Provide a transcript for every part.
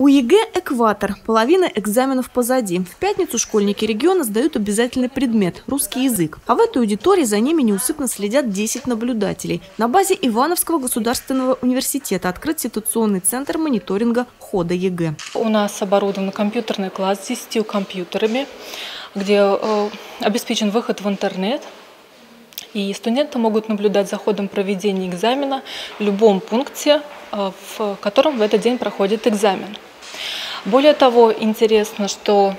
У ЕГЭ «Экватор». Половина экзаменов позади. В пятницу школьники региона сдают обязательный предмет – русский язык. А в этой аудитории за ними неусыпно следят 10 наблюдателей. На базе Ивановского государственного университета открыт ситуационный центр мониторинга хода ЕГЭ. У нас оборудован компьютерный класс с 10 компьютерами, где э, обеспечен выход в интернет – и студенты могут наблюдать за ходом проведения экзамена в любом пункте, э, в котором в этот день проходит экзамен. Более того, интересно, что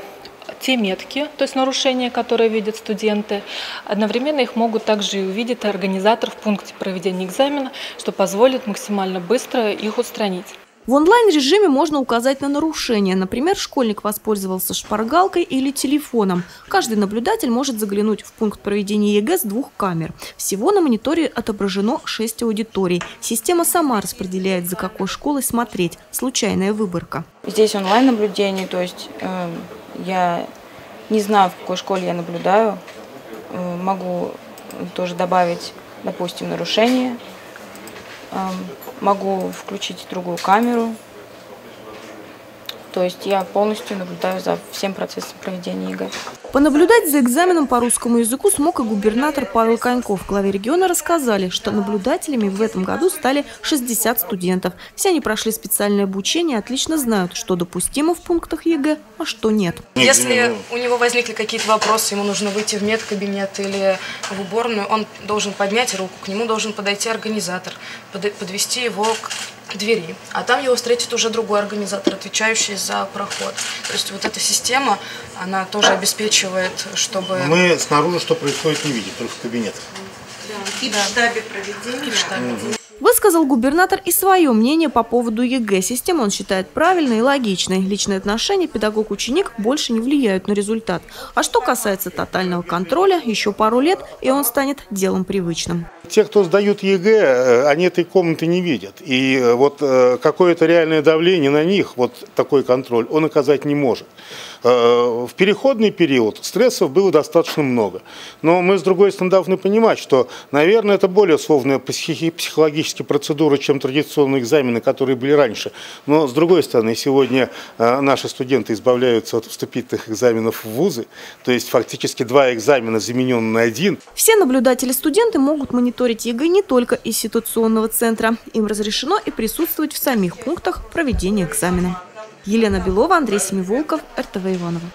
те метки, то есть нарушения, которые видят студенты, одновременно их могут также и увидеть организатор в пункте проведения экзамена, что позволит максимально быстро их устранить. В онлайн-режиме можно указать на нарушение. Например, школьник воспользовался шпаргалкой или телефоном. Каждый наблюдатель может заглянуть в пункт проведения ЕГЭ с двух камер. Всего на мониторе отображено 6 аудиторий. Система сама распределяет, за какой школой смотреть. Случайная выборка. Здесь онлайн-наблюдение, то есть э, я не знаю, в какой школе я наблюдаю. Э, могу тоже добавить, допустим, нарушение могу включить другую камеру. То есть я полностью наблюдаю за всем процессом проведения ЕГЭ. Понаблюдать за экзаменом по русскому языку смог и губернатор Павел Коньков. Главе региона рассказали, что наблюдателями в этом году стали 60 студентов. Все они прошли специальное обучение и отлично знают, что допустимо в пунктах ЕГЭ, а что нет. Если у него возникли какие-то вопросы, ему нужно выйти в медкабинет или в уборную, он должен поднять руку, к нему должен подойти организатор, подвести его к двери, а там его встретит уже другой организатор, отвечающий за проход. То есть вот эта система, она тоже обеспечивает, чтобы... Мы снаружи что происходит не видим, только в кабинетах. Да. И в штабе проведения. И в штабе. Высказал губернатор и свое мнение по поводу ЕГЭ. Систему он считает правильной и логичной. Личные отношения педагог-ученик больше не влияют на результат. А что касается тотального контроля, еще пару лет, и он станет делом привычным. Те, кто сдают ЕГЭ, э, они этой комнаты не видят. И э, вот э, какое-то реальное давление на них, вот такой контроль, он оказать не может. В переходный период стрессов было достаточно много. Но мы, с другой стороны, должны понимать, что, наверное, это более сложная психологическая процедура, чем традиционные экзамены, которые были раньше. Но, с другой стороны, сегодня наши студенты избавляются от вступительных экзаменов в вузы, то есть фактически два экзамена заменены на один. Все наблюдатели-студенты могут мониторить ЕГЭ не только из ситуационного центра. Им разрешено и присутствовать в самих пунктах проведения экзамена. Елена Белова, Андрей Семиволков, РТВ Иванова.